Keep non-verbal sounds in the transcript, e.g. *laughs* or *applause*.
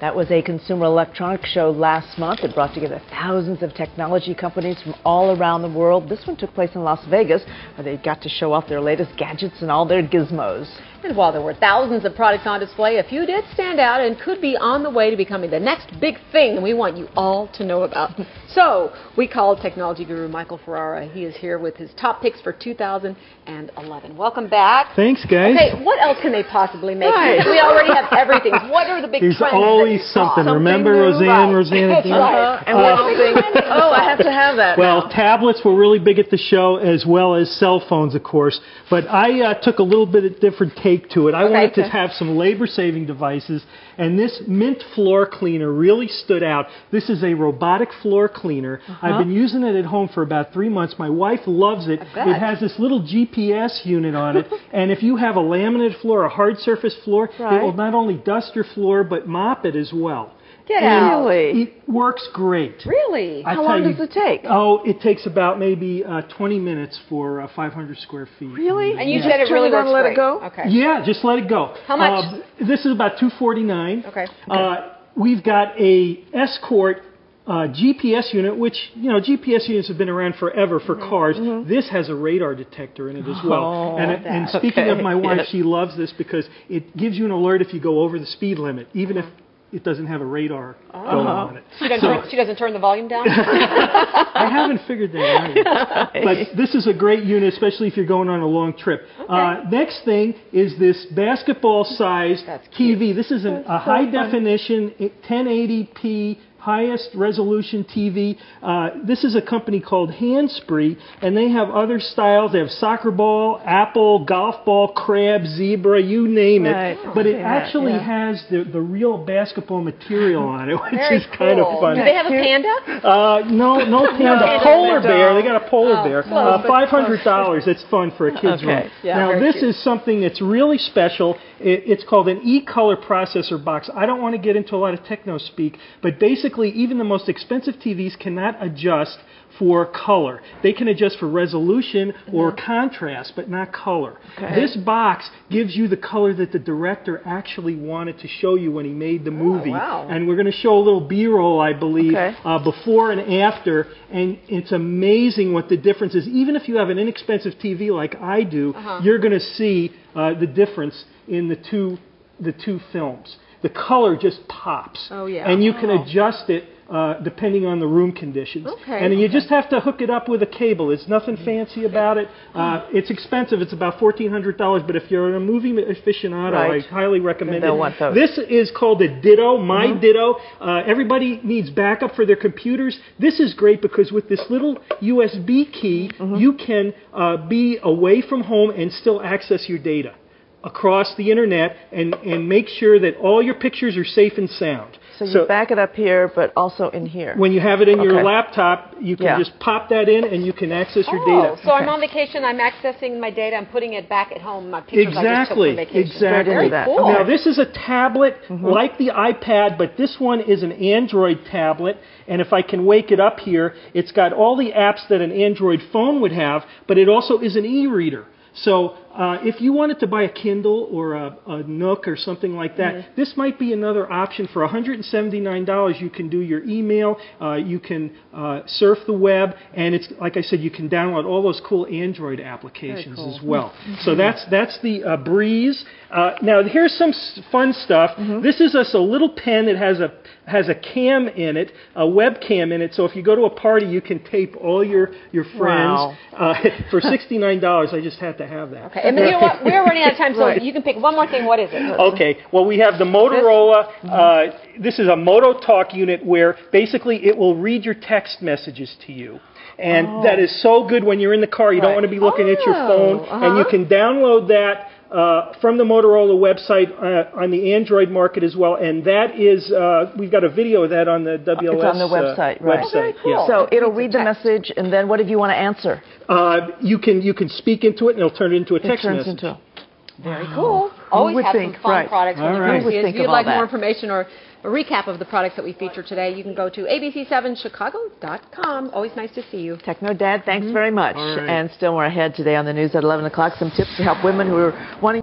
That was a consumer electronics show last month. It brought together thousands of technology companies from all around the world. This one took place in Las Vegas, where they got to show off their latest gadgets and all their gizmos. And while there were thousands of products on display, a few did stand out and could be on the way to becoming the next big thing we want you all to know about. *laughs* So we called technology guru Michael Ferrara. He is here with his top picks for 2011. Welcome back. Thanks, guys. Okay, what else can they possibly make? Right. We already have everything. *laughs* What are the big There's trends? Always that you saw? something. Remember new, Roseanne, right. Roseanne? That's at the right. And Uh, thing, oh, I have to have that. Well, now. tablets were really big at the show, as well as cell phones, of course. But I uh, took a little bit of different take to it. I Okay. wanted to have some labor-saving devices, and this Mint floor cleaner really stood out. This is a robotic floor cleaner. I've been using it at home for about three months. My wife loves it. It has this little GPS unit on it, *laughs* and if you have a laminate floor, a hard surface floor, Right. it will not only dust your floor but mop it as well. Get And out. Really? It works great. Really? I How long you- does it take? Oh, it takes about maybe uh, 20 minutes for uh, 500 square feet. Really? And you Yeah. said it Turn really it on works and let it go? Okay. Yeah, just let it go. How much? Uh, this is about 249. Okay. Uh, we've got a Escort uh, GPS unit, which you know GPS units have been around forever for Mm-hmm. cars. This has a radar detector in it as well. Oh, and, it- and speaking okay. of my wife, Yes. she loves this because it gives you an alert if you go over the speed limit, even if it doesn't have a radar going on it. She doesn't, turn, she doesn't turn the volume down? *laughs* I haven't figured that out yet. But this is a great unit, especially if you're going on a long trip. Uh, next thing is this basketball size That's TV. This is an, a high definition 1080p highest resolution TV. Uh, this is a company called Hannspree, and they have other styles. They have soccer ball, apple, golf ball, crab, zebra, you name it. Right. But it Yeah, actually yeah. has the, the real basketball material on it, *laughs* which Very is kind of fun. Do they have a panda? Uh, no, no *laughs* panda. panda polar bear. bear. They got a polar Oh, bear. close, Uh, Five hundred dollars. It's fun for a kid's Okay. room. Yeah, now this cute. is something that's really special. It, it's called an eeColor processor box. I don't want to get into a lot of techno speak, but basically, even the most expensive TVs cannot adjust for color. They can adjust for resolution or contrast, but not color. Okay. This box gives you the color that the director actually wanted to show you when he made the movie. wow. And we're going to show a little B-roll, I believe, Okay. uh, before and after, and it's amazing what the difference is. Even if you have an inexpensive TV like I do, Uh-huh. you're going to see uh, the difference in the two the two films. The color just pops, Oh, yeah. and you can Oh. adjust it. Uh, depending on the room conditions, Okay, and you just have to hook it up with a cable. It's nothing fancy about it. Uh, it's expensive. It's about fourteen hundred dollars. But if you're a movie aficionado, Right. I highly recommend They'll it. want those. This is called a Ditto, My Mm-hmm. Ditto. Uh, everybody needs backup for their computers. This is great because with this little USB key, Mm-hmm. you can uh, be away from home and still access your data across the internet and, and make sure that all your pictures are safe and sound. So you back it up here, but also in here. when you have it in your laptop, you can Yeah. just pop that in and you can access your oh, data. so I'm on vacation. I'm accessing my data. I'm putting it back at home. My pictures I just took Exactly, from vacation. exactly. Very that. cool. Now, this is a tablet mm-hmm. like the iPad, but this one is an Android tablet. And if I can wake it up here, it's got all the apps that an Android phone would have, but it also is an e reader. So uh, if you wanted to buy a Kindle or a, a Nook or something like that, this might be another option. For $179, you can do your email, uh, you can uh, surf the web, and it's like I said, you can download all those cool Android applications as well. *laughs* So that's that's the uh, Breeze. Uh, now here's some s- fun stuff. This is just a little pen that has a has a cam in it, a webcam in it. So if you go to a party, you can tape all your your friends. Wow. Uh, *laughs* for sixty nine dollars, I just had to have that. Okay, and you know what? *laughs* We're running out of time, so Right. you can pick one more thing. What is it? Okay, well, we have the Motorola. Uh, this is a Moto Talk unit where basically it will read your text messages to you. And that is so good when you're in the car. You don't want to be looking at your Oh, phone. And you uh-huh. can download that uh, from the Motorola website uh, on the Android market as well. And that is, uh, we've got a video of that on the WLS It's on the uh, website, right. Oh, very cool. yeah. So it'll read the message, and then what if you want to answer? Uh, you can you can speak into it, and it'll turn it into a It text turns message. into. Very cool. Always would have think, some fun right. products when All you right. come Who would see think If you'd like more that? information or a recap of the products that we feature today, you can go to abc7chicago.com. Always nice to see you. Techno Dad, thanks mm-hmm. very much. All right. And still more ahead today on the news at 11 o'clock. Some tips to help women who are wanting.